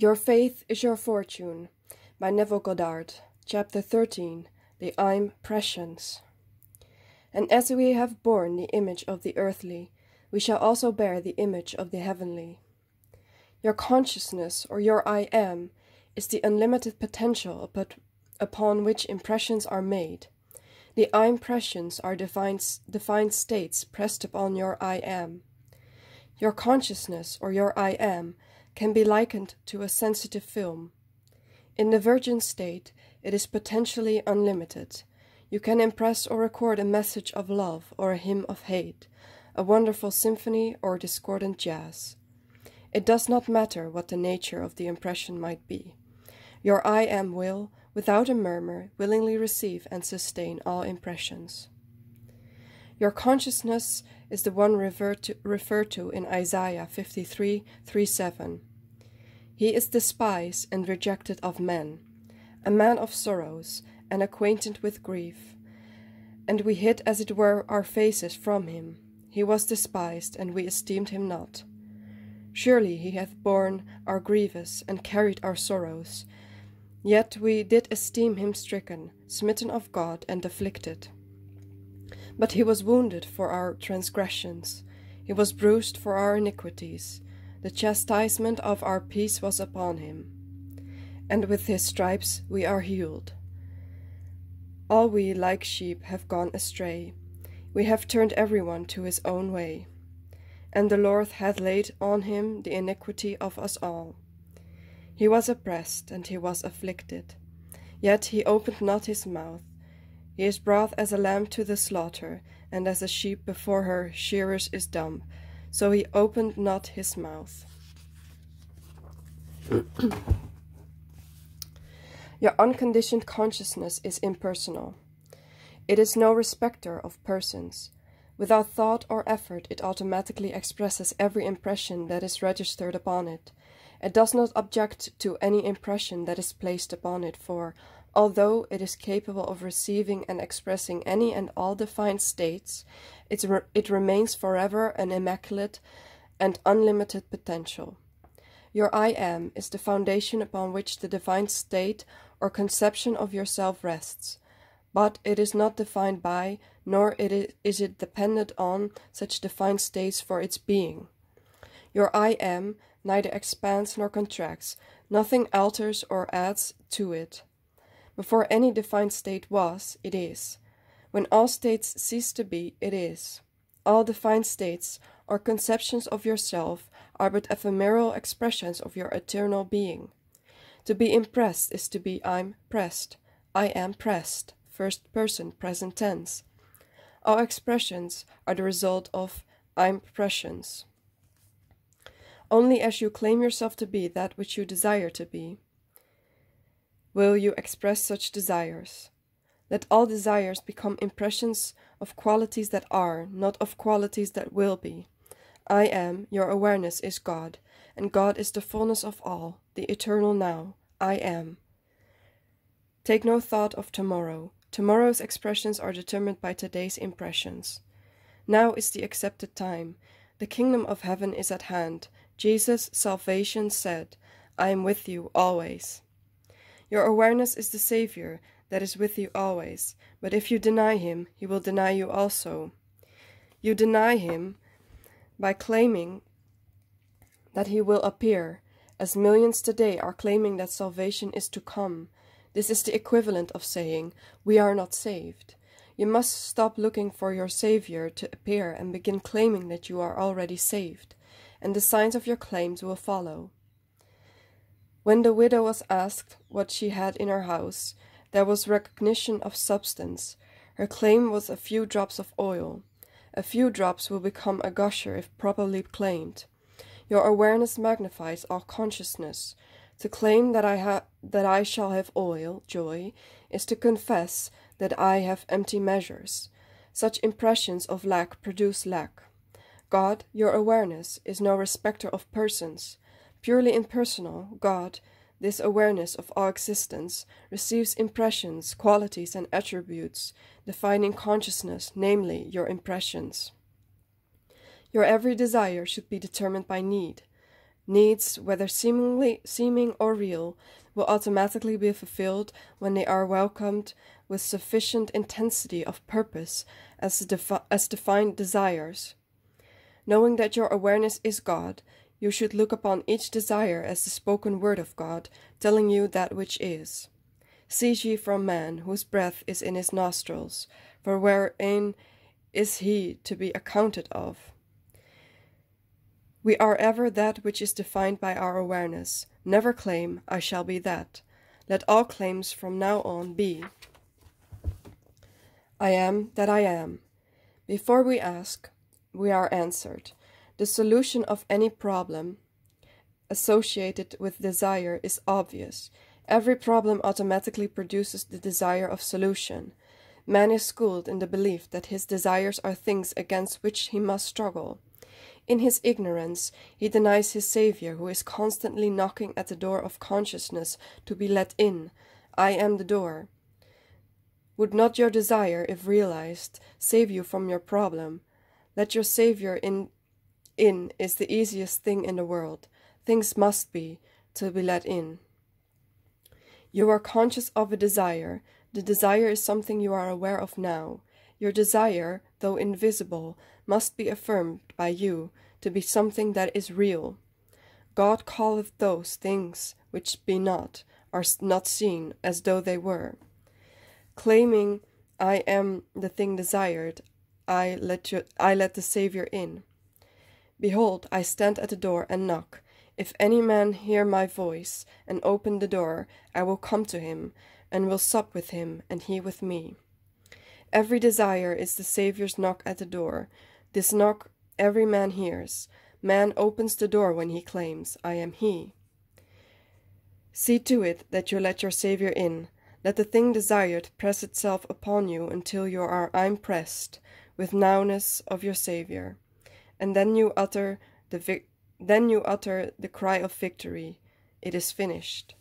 Your Faith is Your Fortune by Neville Goddard, Chapter 13 The I'm Prescience. And as we have borne the image of the earthly, we shall also bear the image of the heavenly. Your consciousness, or your I am, is the unlimited potential upon which impressions are made. The I'm-pressions are defined, defined states pressed upon your I am. Your consciousness, or your I am, can be likened to a sensitive film. In the virgin state, it is potentially unlimited. You can impress or record a message of love or a hymn of hate, a wonderful symphony or discordant jazz. It does not matter what the nature of the impression might be. Your I am will, without a murmur, willingly receive and sustain all impressions. Your consciousness is the one referred to, referred to in Isaiah 53 3 7. He is despised and rejected of men, a man of sorrows and acquainted with grief. And we hid as it were our faces from him. He was despised, and we esteemed him not. Surely he hath borne our griefs and carried our sorrows. Yet we did esteem him stricken, smitten of God, and afflicted. But he was wounded for our transgressions, he was bruised for our iniquities. The chastisement of our peace was upon him, and with his stripes we are healed. All we, like sheep, have gone astray. We have turned every one to his own way. And the Lord hath laid on him the iniquity of us all. He was oppressed, and he was afflicted. Yet he opened not his mouth. He is brought as a lamb to the slaughter, and as a sheep before her shearers is dumb so he opened not his mouth. Your unconditioned consciousness is impersonal. It is no respecter of persons. Without thought or effort, it automatically expresses every impression that is registered upon it. It does not object to any impression that is placed upon it, for, although it is capable of receiving and expressing any and all defined states, re it remains forever an immaculate and unlimited potential. Your I am is the foundation upon which the divine state or conception of yourself rests, but it is not defined by, nor is it dependent on, such defined states for its being. Your I am neither expands nor contracts, nothing alters or adds to it. Before any defined state was, it is. When all states cease to be, it is. All defined states or conceptions of yourself are but ephemeral expressions of your eternal being. To be impressed is to be I'm pressed. I am pressed. First person, present tense. All expressions are the result of I'm pressions. Only as you claim yourself to be that which you desire to be, will you express such desires. Let all desires become impressions of qualities that are, not of qualities that will be. I am, your awareness is God, and God is the fullness of all, the eternal now. I am. Take no thought of tomorrow. Tomorrow's expressions are determined by today's impressions. Now is the accepted time. The kingdom of heaven is at hand. Jesus' salvation said, I am with you always. Your awareness is the Savior, that is with you always. But if you deny him, he will deny you also. You deny him by claiming that he will appear, as millions today are claiming that salvation is to come. This is the equivalent of saying, We are not saved. You must stop looking for your Savior to appear and begin claiming that you are already saved, and the signs of your claims will follow. When the widow was asked what she had in her house, there was recognition of substance. Her claim was a few drops of oil. A few drops will become a gusher if properly claimed. Your awareness magnifies all consciousness. To claim that I ha- that I shall have oil, joy, is to confess that I have empty measures. Such impressions of lack produce lack. God, your awareness, is no respecter of persons. Purely impersonal, God this awareness of our existence receives impressions, qualities, and attributes, defining consciousness, namely your impressions. Your every desire should be determined by need. Needs, whether seemingly seeming or real, will automatically be fulfilled when they are welcomed with sufficient intensity of purpose as, defi- as defined desires. Knowing that your awareness is God, you should look upon each desire as the spoken word of God, telling you that which is. Cease ye from man, whose breath is in his nostrils, for wherein is he to be accounted of? We are ever that which is defined by our awareness. Never claim, I shall be that. Let all claims from now on be. I am that I am. Before we ask, we are answered. The solution of any problem associated with desire is obvious. Every problem automatically produces the desire of solution. Man is schooled in the belief that his desires are things against which he must struggle. In his ignorance, he denies his Saviour, who is constantly knocking at the door of consciousness to be let in. I am the door. Would not your desire, if realized, save you from your problem? Let your Saviour in in is the easiest thing in the world. Things must be, to be let in. You are conscious of a desire. The desire is something you are aware of now. Your desire, though invisible, must be affirmed by you to be something that is real. God calleth those things which be not, are not seen, as though they were claiming I am the thing desired, I let you, I let the Saviour in. Behold, I stand at the door and knock. If any man hear my voice and open the door, I will come to him, and will sup with him, and he with me. Every desire is the Saviour's knock at the door. This knock every man hears. Man opens the door when he claims, I am he. See to it that you let your Saviour in, let the thing desired press itself upon you until you are impressed with nowness of your Saviour, and then you utter the then you utter the cry of victory. It is finished.